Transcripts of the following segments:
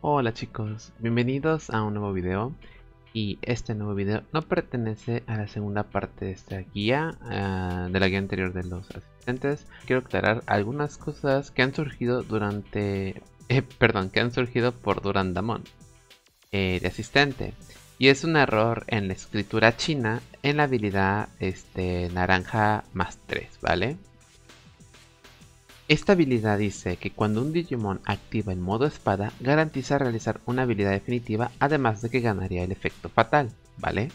Hola chicos, bienvenidos a un nuevo video y este nuevo video no pertenece a la segunda parte de esta guía, uh, de la guía anterior de los asistentes. Quiero aclarar algunas cosas que han surgido durante, eh, perdón, que han surgido por Durandamon eh, de asistente. Y es un error en la escritura china en la habilidad este, naranja más 3, ¿vale? Esta habilidad dice que cuando un Digimon activa el modo espada, garantiza realizar una habilidad definitiva, además de que ganaría el efecto fatal, ¿vale?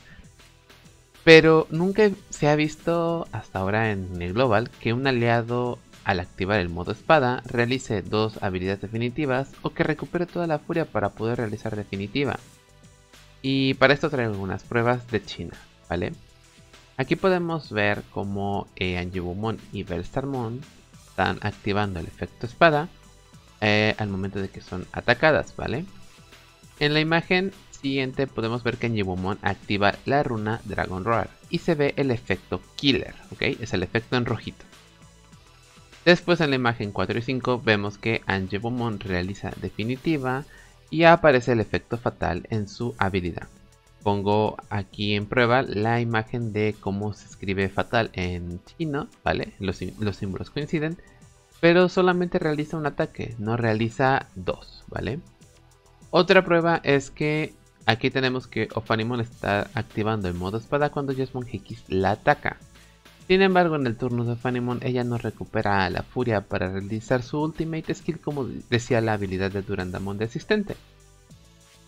Pero nunca se ha visto hasta ahora en el global que un aliado al activar el modo espada realice dos habilidades definitivas o que recupere toda la furia para poder realizar definitiva. Y para esto traigo algunas pruebas de China, ¿vale? Aquí podemos ver cómo eh, Anjibumon y Belstarmon están activando el efecto espada eh, al momento de que son atacadas, ¿vale? En la imagen siguiente podemos ver que Anjibumon activa la runa Dragon Roar y se ve el efecto Killer, ¿ok? Es el efecto en rojito. Después en la imagen 4 y 5 vemos que Anjibumon realiza definitiva y aparece el efecto fatal en su habilidad. Pongo aquí en prueba la imagen de cómo se escribe fatal en chino, ¿vale? Los, los símbolos coinciden, pero solamente realiza un ataque, no realiza dos, ¿vale? Otra prueba es que aquí tenemos que Ofanimon está activando el modo espada cuando Jasmine X la ataca. Sin embargo, en el turno de Ofanimon ella no recupera la furia para realizar su ultimate skill como decía la habilidad de Durandamon de asistente.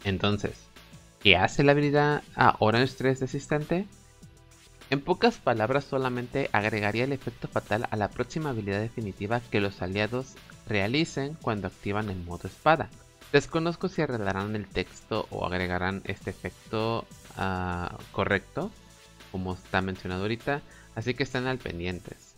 Entonces, ¿Qué hace la habilidad a Orange 3 de asistente? En pocas palabras solamente agregaría el efecto fatal a la próxima habilidad definitiva que los aliados realicen cuando activan el modo espada. Desconozco si arreglarán el texto o agregarán este efecto uh, correcto, como está mencionado ahorita, así que estén al pendientes.